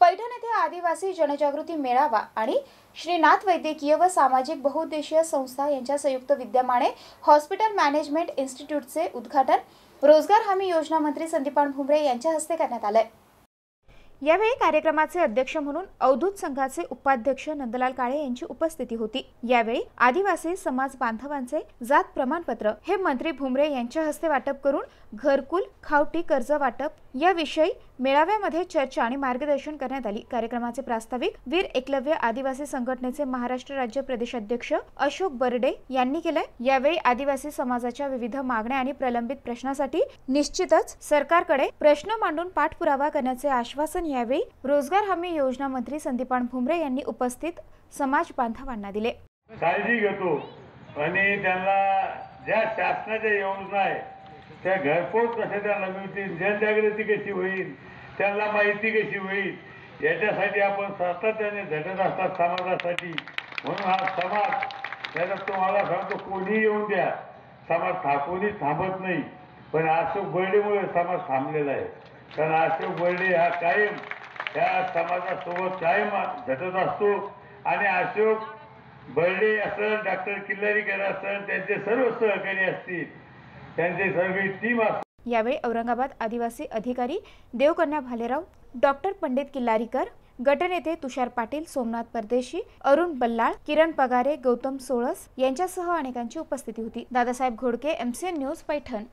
पैठण येथे आदिवासी जनजागृती मेळावा आणि श्रीनाथ वैद्यकीय व सामाजिक बहुउद्देशीय संस्था यांच्या संयुक्त विद्यमाने हॉस्पिटल मॅनेजमेंट इन्स्टिट्यूटचे उद्घाटन रोजगार हमी योजना मंत्री संदीपान भुमरे यांच्या हस्ते करण्यात आले यावेळी कार्यक्रमाचे अध्यक्ष म्हणून अवधूत संघाचे उपाध्यक्ष नंदलाल काळे यांची उपस्थिती होती. यावेळी आदिवासी समाज बांधवांचे जात प्रमाणपत्र हे मंत्री भुमरे यांच्या हस्ते वाटप करून घरकुल खावटी कर्ज वाटप याविषयी मेळाव्यामध्ये चर्चा आणि मार्गदर्शन करण्यात आली. कार्यक्रमाचे प्रास्ताविक वीर एकलव्य आदिवासी संघटनेचे महाराष्ट्र राज्य प्रदेशाध्यक्ष अशोक बर्डे यांनी केलंय यावेळी आदिवासी समाजाच्या विविध मागण्या आणि प्रलंबित प्रश्नासाठी निश्चितच सरकारकडे प्रश्न मांडून पाठपुरावा करण्याचे आश्वासन यावेळी रोजगार हमी योजना मंत्री संदीपान भुमरे यांनी उपस्थित समाज बांधवांना दिले. काळजी घेतो. आणि त्यांना ज्या शासनाच्या योजना आहे त्या घरपोच कशा त्यांना मिळतील जनजागृती कशी होईल त्यांना माहिती कशी होईल याच्यासाठी आपण सातत्याने झटत असतात समाजासाठी. म्हणून हा समाज त्याला तुम्हाला सांगतो कोणीही येऊन द्या. समाज था कोणी थांबत नाही. पण अशोक बर्डेमुळे समाज थांबलेला आहे. कारण अशोक बर्डे हा कायम त्या समाजासोबत कायम झटत असतो. आणि अशोक बर्डे असेल डॉक्टर किल्लारीकर असेल त्यांचे सर्व सहकारी असतील. त्यांची सर्व टीम असतील यावेळी औरंगाबाद आदिवासी अधिकारी देवकन्या भालेराव डॉक्टर पंडित किल्लारीकर गटनेते तुषार पाटील सोमनाथ परदेशी अरुण बल्लाळ किरण पगारे गौतम सोळस यांच्यासह अनेकांची उपस्थिती होती. Dadasaheb Ghodke MCN news Paithan.